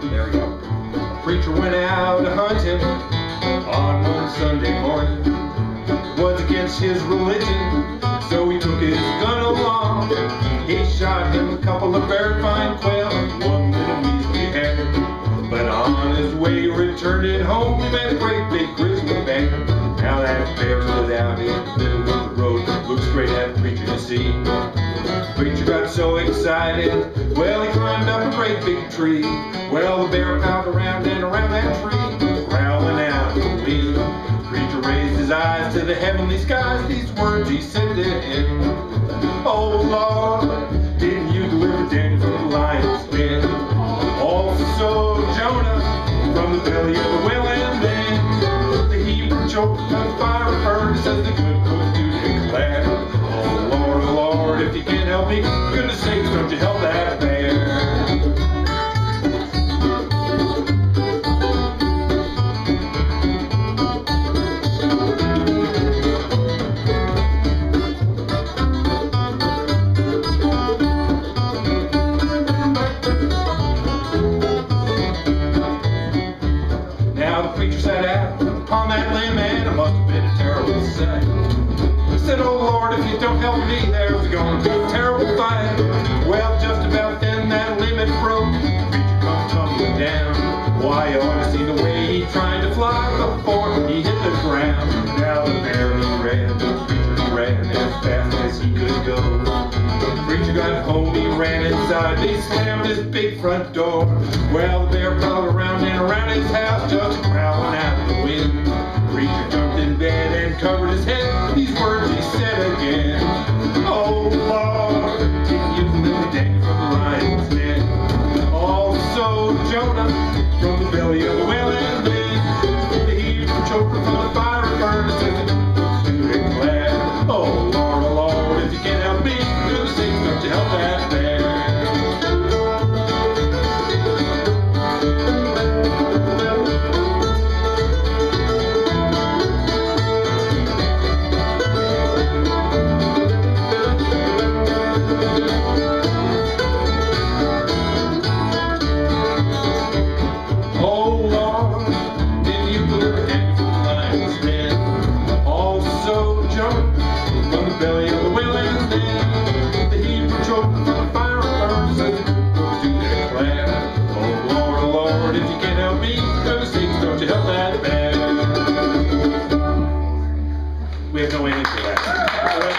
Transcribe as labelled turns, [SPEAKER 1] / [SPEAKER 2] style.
[SPEAKER 1] There we go. A preacher went out hunting on one Sunday morning. It was against his religion, so he took his gun along. He shot him a couple of very fine quail and one little measly hare. But on his way returning home, he met a great big grizzly bear. Now that bear was out in the middle of the road, looked straight at the preacher to see. Preacher got so excited, well, he climbed up a great big tree. Well, the bear piled around and around that tree, growling out the wind. Preacher raised his eyes to the heavenly skies, these words he said to him. Oh Lord, didn't you deliver Daniel from the lion's den? Also Jonah from the belly of the whale and then the Hebrew choked on fire furnace as the help me, goodness sakes, don't you help that bear. Now the preacher sat out upon that limb and it must have been a terrible sight. Said, Oh Lord, if you don't help me, there's to be a terrible fight. Well, just about then that limit broke. Preacher come tumbling down. Why, you ought to see the way he tried to fly before he hit the ground. Now the he ran, the preacher he ran as fast as he could go. The preacher got home, he ran inside, they slammed his big front door. Well, the bear crawled around and around his house, just We have no ending for that.